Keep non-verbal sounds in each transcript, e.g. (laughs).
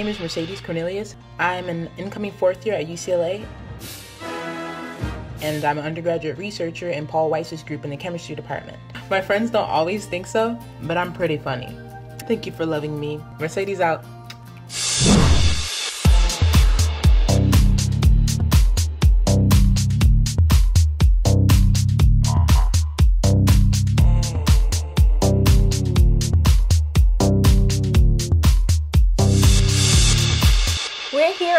name is Mercedes Cornelius. I'm an incoming fourth year at UCLA, and I'm an undergraduate researcher in Paul Weiss's group in the chemistry department. My friends don't always think so, but I'm pretty funny. Thank you for loving me. Mercedes out.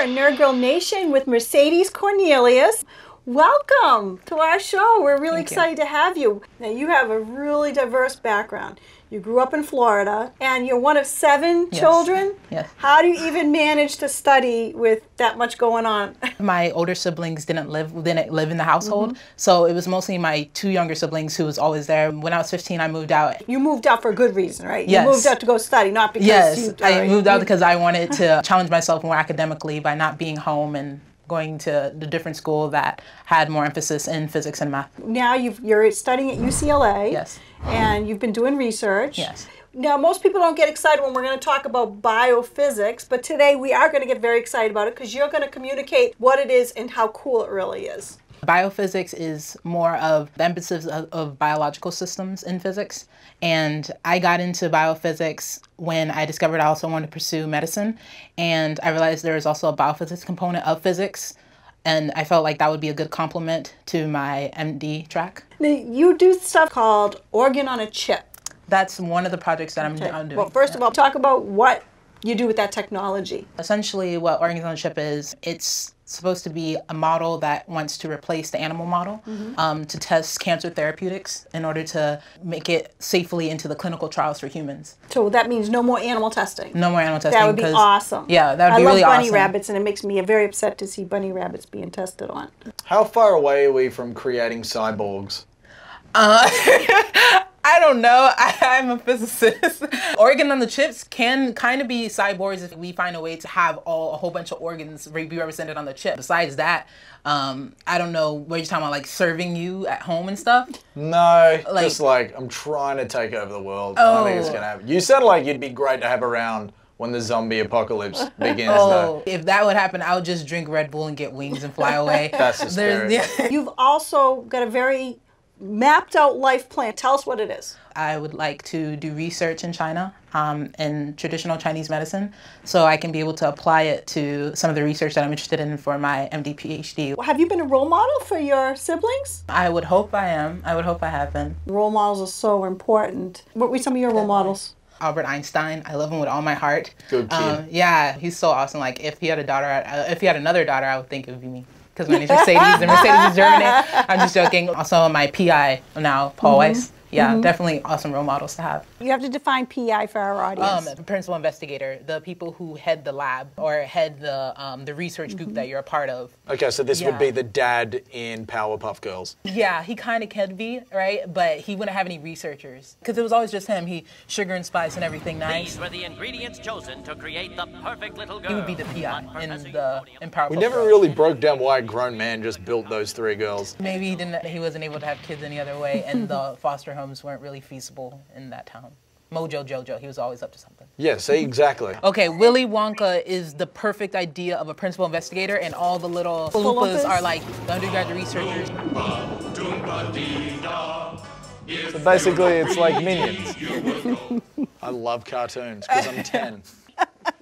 Nerd Girl Nation with Mercedes Cornelius. Welcome to our show. We're really Thank you. excited to have you. Now, you have a really diverse background. You grew up in Florida and you're one of seven Yes. children. Yes. How do you even manage to study with that much going on? (laughs) My older siblings didn't live didn't live in the household, Mm-hmm. so it was mostly my two younger siblings who was always there. When I was 15, I moved out. You moved out for a good reason, right? Yes. You moved out to go study, not because Yes, you. I moved out because I wanted to (laughs) challenge myself more academically by not being home and going to the different school that had more emphasis in physics and math. Now you've, you're studying at UCLA. Yes. And you've been doing research. Yes. Now, most people don't get excited when we're going to talk about biophysics, but today we are going to get very excited about it because you're going to communicate what it is and how cool it really is. Biophysics is more of the emphasis of, of biological systems in physics. And I got into biophysics when I discovered I also wanted to pursue medicine. And I realized there is also a biophysics component of physics. And I felt like that would be a good complement to my MD track. Now, you do stuff called organ on a chip. That's one of the projects that I'm, I'm doing. Well, first of all, talk about what you do with that technology. essentially what organs on a chip is it's supposed to be a model that wants to replace the animal model um, to test cancer therapeutics in order to make it safely into the clinical trials for humans So that means no more animal testing. no more animal testing That would be awesome. yeah that would I be really awesome. I love bunny rabbits, and it makes me very upset to see bunny rabbits being tested on. How far away are we from creating cyborgs? (laughs) (laughs) i don't know (laughs) I, i'm a physicist (laughs) organ on the chips can kind of be cyborgs if we find a way to have all a whole bunch of organs be represented on the chip besides that um, i don't know what you're talking about like serving you at home and stuff No, Like- just like I'm trying to take over the world. I don't think it's Oh. gonna happen. You sound like you'd be great to have around when the zombie apocalypse (laughs) begins, Oh, though. if that would happen, I would just drink Red Bull and get wings and fly away. That's the There's- spirit. You've also got a very mapped out life plan. Tell us what it is. I would like to do research in China um, in traditional Chinese medicine, so I can be able to apply it to some of the research that I'm interested in for my MD PhD. Have you been a role model for your siblings? I would hope I am. I would hope I have been. Role models are so important. What were some of your role models? Albert Einstein. I love him with all my heart. Good kid. Um, yeah, he's so awesome. Like if he had a daughter, uh, if he had another daughter, I would think it would be me. Because my name's Mercedes, and Mercedes is German. I'm just joking. Also, my PI now, Paul mm-hmm. Weiss. Yeah, definitely awesome role models to have. You have to define PI for our audience. Um, principal investigator, the people who head the lab or head the um, the research group that you're a part of. Okay, so this would be the dad in Powerpuff Girls. Yeah, he kind of can be right, but he wouldn't have any researchers because it was always just him. He sugar and spice and everything nice. These were the ingredients chosen to create the perfect little girl. He would be the PI in the in Powerpuff We never Girls. really broke down why a grown man just built those three girls. Maybe he didn't. He wasn't able to have kids any other way, and the foster homes weren't really feasible in that town. Mojo Jojo, he was always up to something. Yes, (laughs) exactly. Okay, Willy Wonka is the perfect idea of a principal investigator, and all the little Loofahs? loofahs are like the undergraduate researchers. So basically, it's like minions. (laughs) I love cartoons because I'm 10.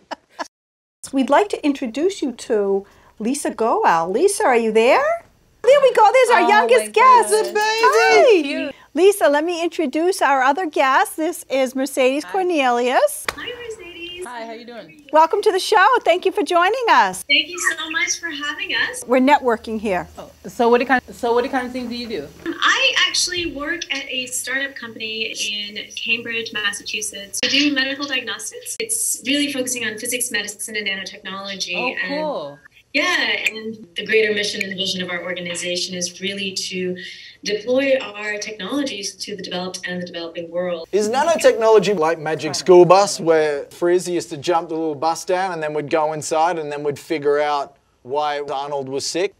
(laughs) We'd like to introduce you to Lisa Goel. Lisa, are you there? There we go. There's our Oh youngest my guest. goodness. Hi. Cute. Lisa, let me introduce our other guest. This is Mercedes Cornelius. Hi, Mercedes. Hi, how you doing? Welcome to the show. Thank you for joining us. Thank you so much for having us. We're networking here. Oh, so what kind? So what kind of things do you do? Um, I actually work at a startup company in Cambridge, Massachusetts. We do medical diagnostics. It's really focusing on physics, medicine, and nanotechnology. Oh, And cool. yeah, and the greater mission and vision of our organization is really to deploy our technologies to the developed and the developing world. Is nanotechnology like Magic School Bus, where Frizz used to jump the little bus down and then we'd go inside and then we'd figure out why Arnold was sick?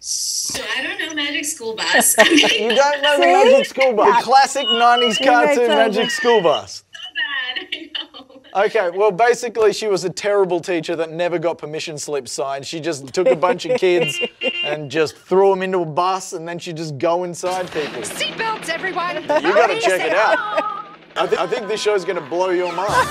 So I don't know Magic School Bus. (laughs) You don't know (laughs) See? Magic School Bus? The classic 90s cartoon. Magic School Bus. Bad. I know. Okay, well, basically, she was a terrible teacher that never got permission slip signed. She just took a bunch of kids and just threw them into a bus, and then she'd just go inside people. Seatbelts, everyone. You gotta check it out. I, th- I think this show's gonna blow your mind.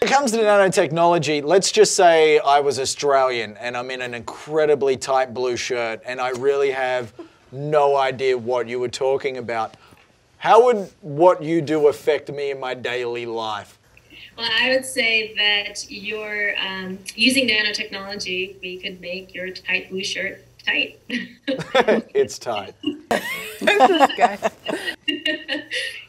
When it comes to nanotechnology, let's just say I was Australian and I'm in an incredibly tight blue shirt and I really have no idea what you were talking about. How would what you do affect me in my daily life? Well, I would say that you're um, using nanotechnology. We could make your tight blue shirt tight. (laughs) it's tight. (laughs) um,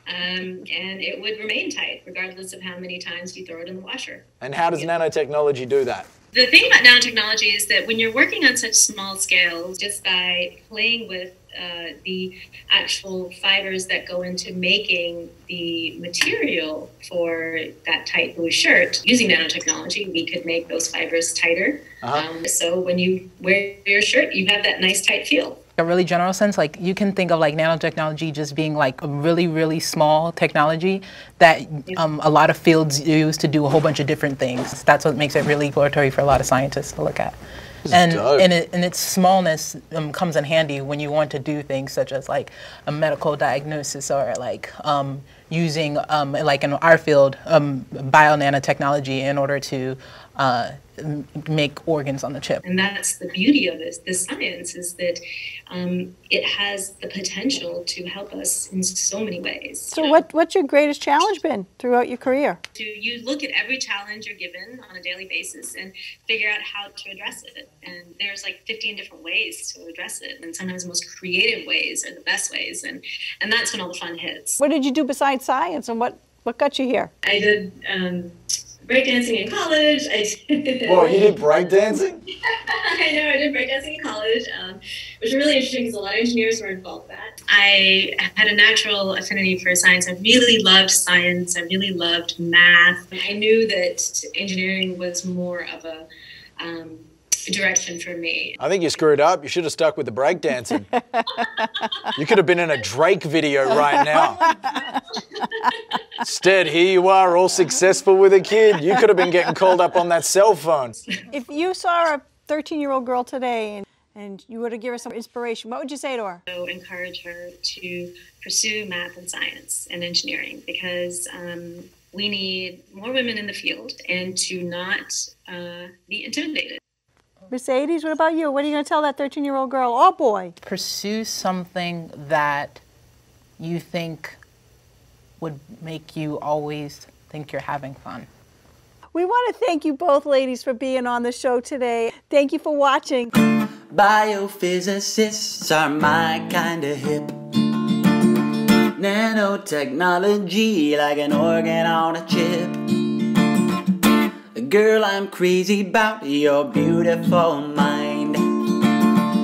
and it would remain tight regardless of how many times you throw it in the washer. And how does nanotechnology do that? The thing about nanotechnology is that when you're working on such small scales, just by playing with uh, the actual fibers that go into making the material for that tight blue shirt, using nanotechnology, we could make those fibers tighter. Uh-huh. Um, so when you wear your shirt, you have that nice tight feel. a really general sense, like you can think of like nanotechnology just being like a really, really small technology that um, a lot of fields use to do a whole bunch of different things. That's what makes it really exploratory for a lot of scientists to look at. And, and, it, and its smallness um, comes in handy when you want to do things such as like a medical diagnosis or like um, using um, like in our field um, bio nanotechnology in order to uh, make organs on the chip. And that's the beauty of this, this science is that um, it has the potential to help us in so many ways. So, what, what's your greatest challenge been throughout your career? to you look at every challenge you're given on a daily basis and figure out how to address it. And there's like 15 different ways to address it. And sometimes the most creative ways are the best ways. And, and that's when all the fun hits. What did you do besides science, and what, what got you here? I did um, breakdancing in college. I did, (laughs) Whoa, you did breakdancing? (laughs) I know, I did breakdancing in college, um, which was really interesting because a lot of engineers were involved in that. I had a natural affinity for science. I really loved science. I really loved math. I knew that engineering was more of a um, direction for me. I think you screwed up. You should have stuck with the breakdancing. (laughs) you could have been in a Drake video right now. Instead, here you are, all successful with a kid. You could have been getting called up on that cell phone. If you saw a 13 year old girl today and, and you were to give her some inspiration, what would you say to her? So encourage her to pursue math and science and engineering because um, we need more women in the field and to not uh, be intimidated. Mercedes, what about you? What are you going to tell that 13 year old girl or boy? pursue something that you think would make you always think you're having fun. We want to thank you both ladies for being on the show today. Thank you for watching. Biophysicists are my kind of hip. Nanotechnology, like an organ on a chip. Girl, I'm crazy about your beautiful mind.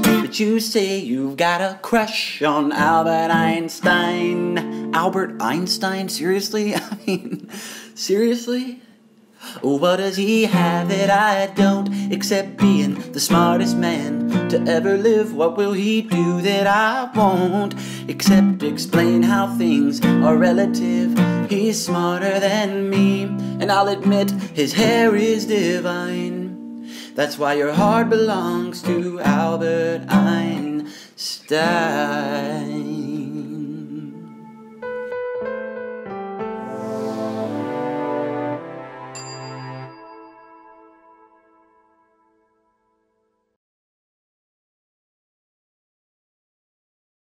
But you say you've got a crush on Albert Einstein. Albert Einstein? Seriously? (laughs) I mean, seriously? What does he have that I don't? Except being the smartest man to ever live. What will he do that I won't? Except explain how things are relative. He's smarter than me, and I'll admit his hair is divine. That's why your heart belongs to Albert Einstein.